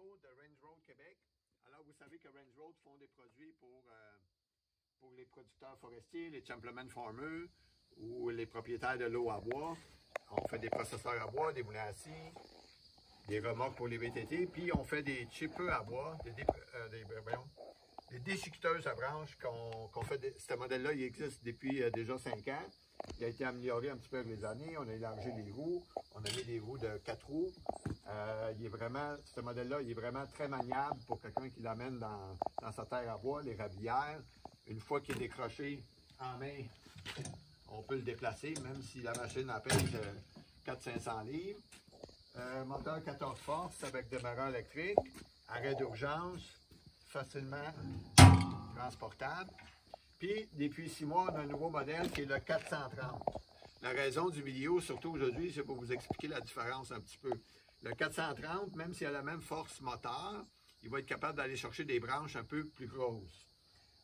de Range Road Québec. Alors, vous savez que Range Road font des produits pour, euh, pour les producteurs forestiers, les Champleman Farmers ou les propriétaires de l'eau à bois. On fait des processeurs à bois, des moulins à scie, des remorques pour les VTT, puis on fait des chippers à bois, des, euh, des, euh, des déchiqueteuses à branches qu'on fait. ce modèle-là, il existe depuis euh, déjà 5 ans. Il a été amélioré un petit peu avec les années. On a élargi les roues. On a mis des roues de 4 roues. Euh, il est vraiment, ce modèle-là, il est vraiment très maniable pour quelqu'un qui l'amène dans, sa terre à bois, les rablières. Une fois qu'il est décroché en main, on peut le déplacer, même si la machine elle pèse euh, 400-500 livres. Euh, moteur 14 forces avec démarreur électrique, arrêt d'urgence, facilement transportable. Puis, depuis six mois, on a un nouveau modèle qui est le 430. La raison du milieu, surtout aujourd'hui, c'est pour vous expliquer la différence un petit peu. Le 430, même s'il a la même force moteur, il va être capable d'aller chercher des branches un peu plus grosses.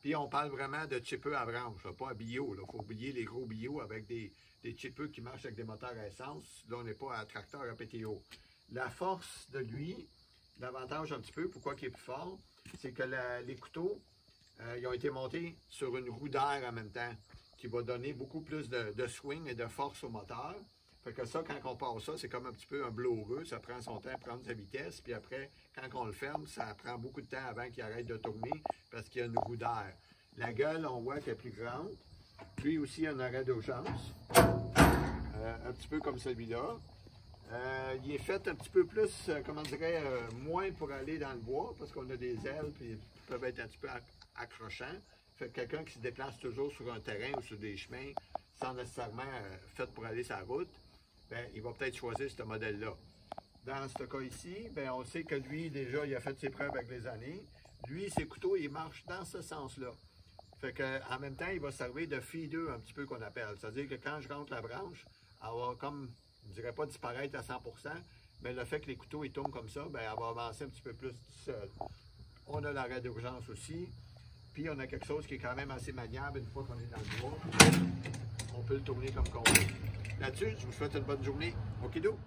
Puis on parle vraiment de chippeux à branches, là, pas à bio. Il faut oublier les gros bio avec des, des chippeux qui marchent avec des moteurs à essence. Là, on n'est pas à tracteur à PTO. La force de lui, l'avantage un petit peu, pourquoi il est plus fort, c'est que les couteaux, euh, ils ont été montés sur une roue d'air en même temps, qui va donner beaucoup plus de, swing et de force au moteur. Fait que ça, quand on passe ça, c'est comme un petit peu un blowereux. Ça prend son temps à prendre sa vitesse. Puis après, quand on le ferme, ça prend beaucoup de temps avant qu'il arrête de tourner parce qu'il y a une roue d'air. La gueule, on voit qu'elle est plus grande. Lui aussi, un arrêt d'urgence. Euh, un petit peu comme celui-là. Euh, il est fait un petit peu plus, euh, comment dirais, euh, moins pour aller dans le bois, parce qu'on a des ailes qui peuvent être un petit peu acc- accrochants. Fait que quelqu'un qui se déplace toujours sur un terrain ou sur des chemins, sans nécessairement euh, fait pour aller sa route, ben, il va peut-être choisir ce modèle-là. Dans ce cas ici, ben, on sait que lui, déjà, il a fait ses preuves avec les années. Lui, ses couteaux, ils marchent dans ce sens-là. Fait que, en même temps, il va servir de feeder un petit peu qu'on appelle. C'est-à-dire que quand je rentre la branche, elle va comme, je ne dirais pas disparaître à 100%, mais le fait que les couteaux ils tombent comme ça, ben, elle va avancer un petit peu plus tout seul. On a l'arrêt d'urgence aussi. Puis on a quelque chose qui est quand même assez maniable une fois qu'on est dans le bois. On peut le tourner comme qu'on veut. Là-dessus, je vous souhaite une bonne journée. Okido!